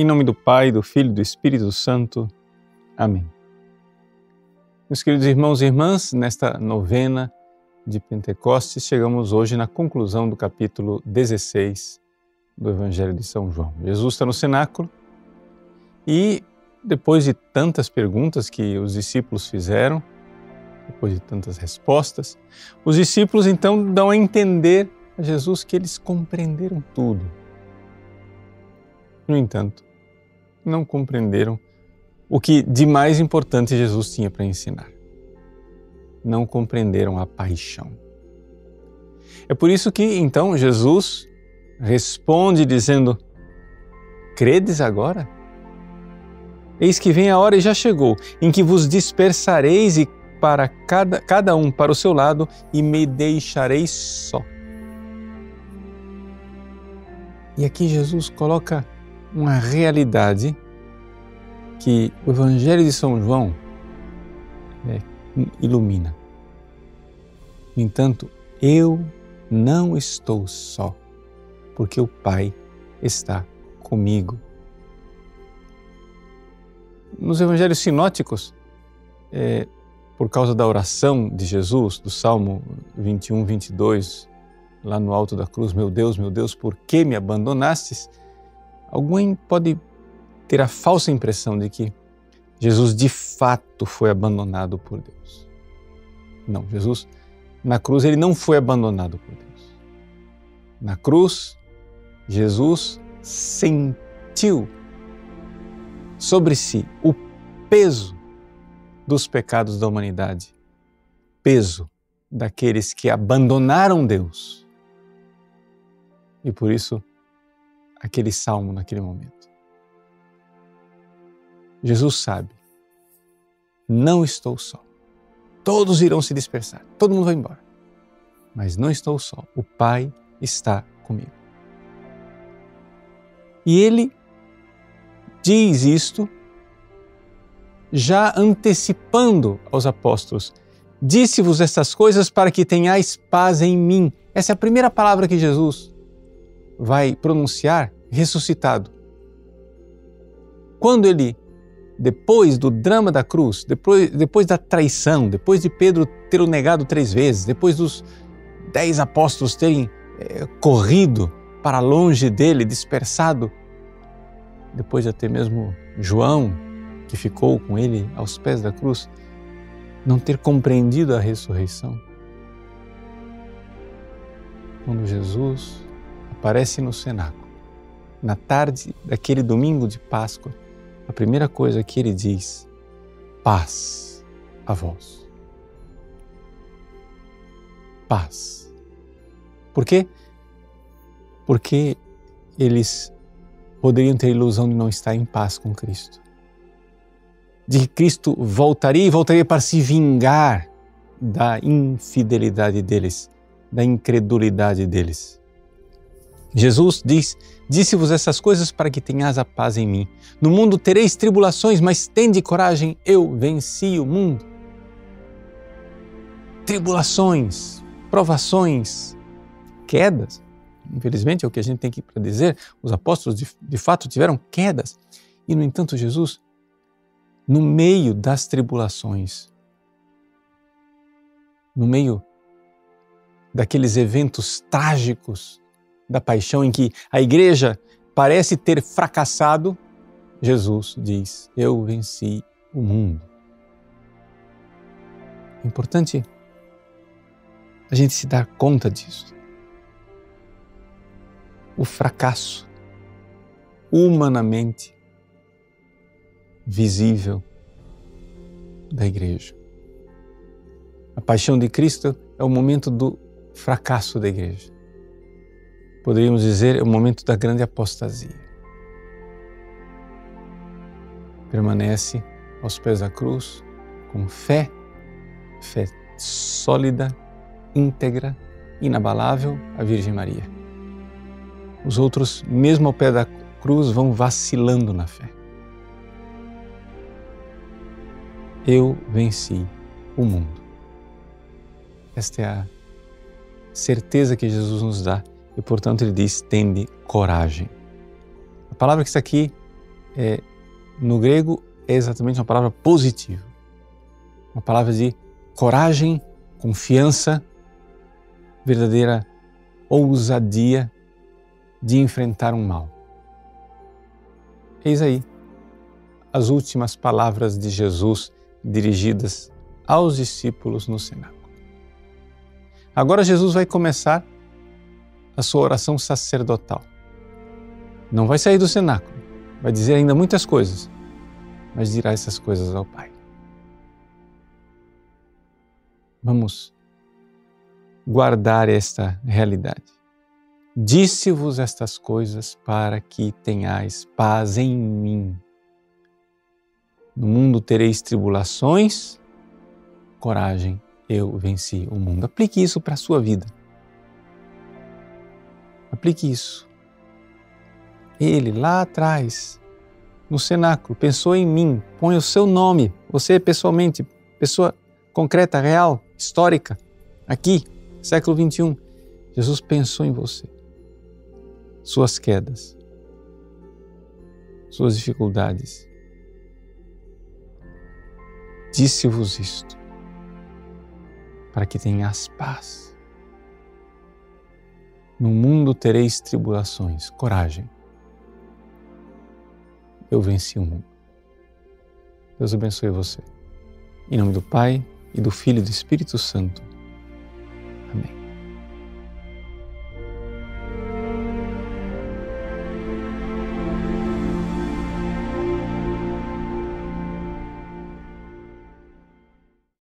Em nome do Pai, do Filho e do Espírito Santo. Amém. Meus queridos irmãos e irmãs, nesta novena de Pentecostes, chegamos hoje na conclusão do capítulo 16 do Evangelho de São João. Jesus está no cenáculo e, depois de tantas perguntas que os discípulos fizeram, depois de tantas respostas, os discípulos então dão a entender a Jesus que eles compreenderam tudo. No entanto, não compreenderam o que de mais importante Jesus tinha para ensinar. Não compreenderam a paixão. É por isso que então Jesus responde dizendo: Credes agora? Eis que vem a hora e já chegou, em que vos dispersareis e para cada, cada um para o seu lado e me deixareis só. E aqui Jesus coloca uma realidade que o Evangelho de São João é, ilumina. No entanto, eu não estou só, porque o Pai está comigo. Nos Evangelhos sinóticos, é, por causa da oração de Jesus, do Salmo 21, 22, lá no alto da cruz: Meu Deus, meu Deus, por que me abandonastes? Alguém pode ter a falsa impressão de que Jesus de fato foi abandonado por Deus. Não, Jesus na cruz ele não foi abandonado por Deus. Na cruz, Jesus sentiu sobre si o peso dos pecados da humanidade, peso daqueles que abandonaram Deus. E por isso aquele salmo naquele momento. Jesus sabe, não estou só. Todos irão se dispersar, todo mundo vai embora. Mas não estou só, o Pai está comigo. E ele diz isto já antecipando aos apóstolos: Disse-vos estas coisas para que tenhais paz em mim. Essa é a primeira palavra que Jesus vai pronunciar ressuscitado. Quando ele, depois do drama da cruz, depois, depois da traição, depois de Pedro ter o negado três vezes, depois dos dez apóstolos terem é, corrido para longe dele, dispersado, depois de até mesmo João, que ficou com ele aos pés da cruz, não ter compreendido a ressurreição. Quando Jesus aparece no cenáculo, na tarde daquele domingo de Páscoa, a primeira coisa que ele diz: paz a vós. Paz. Por quê? Porque eles poderiam ter a ilusão de não estar em paz com Cristo. De que Cristo voltaria e voltaria para se vingar da infidelidade deles, da incredulidade deles. Jesus diz: Disse-vos essas coisas para que tenhas a paz em mim. No mundo tereis tribulações, mas tende coragem, eu venci o mundo. Tribulações, provações, quedas. Infelizmente é o que a gente tem aqui para dizer. Os apóstolos de, de fato tiveram quedas. E, no entanto, Jesus, no meio das tribulações, no meio daqueles eventos trágicos da paixão em que a igreja parece ter fracassado, Jesus diz: Eu venci o mundo. É importante a gente se dar conta disso. O fracasso, humanamente visível da igreja. A paixão de Cristo é o momento do fracasso da igreja poderíamos dizer, é o momento da grande apostasia. Permanece aos pés da cruz com fé, fé sólida, íntegra, inabalável, a Virgem Maria. Os outros, mesmo ao pé da cruz, vão vacilando na fé. Eu venci o mundo. Esta é a certeza que Jesus nos dá e, portanto, ele diz: tende coragem. A palavra que está aqui é, no grego é exatamente uma palavra positiva, uma palavra de coragem, confiança, verdadeira ousadia de enfrentar um mal. Eis aí as últimas palavras de Jesus dirigidas aos discípulos no cenáculo. Agora Jesus vai começar a sua oração sacerdotal. Não vai sair do cenáculo, vai dizer ainda muitas coisas, mas dirá essas coisas ao Pai. Vamos guardar esta realidade. Disse-vos estas coisas para que tenhais paz em mim. No mundo tereis tribulações, coragem, eu venci o mundo. Aplique isso para a sua vida. Aplique isso. Ele lá atrás, no cenáculo, pensou em mim, põe o seu nome, você pessoalmente, pessoa concreta, real, histórica, aqui, século 21. Jesus pensou em você, suas quedas, suas dificuldades. Disse-vos isto para que tenhas paz. No mundo tereis tribulações, coragem. Eu venci o mundo. Deus abençoe você. Em nome do Pai, e do Filho e do Espírito Santo.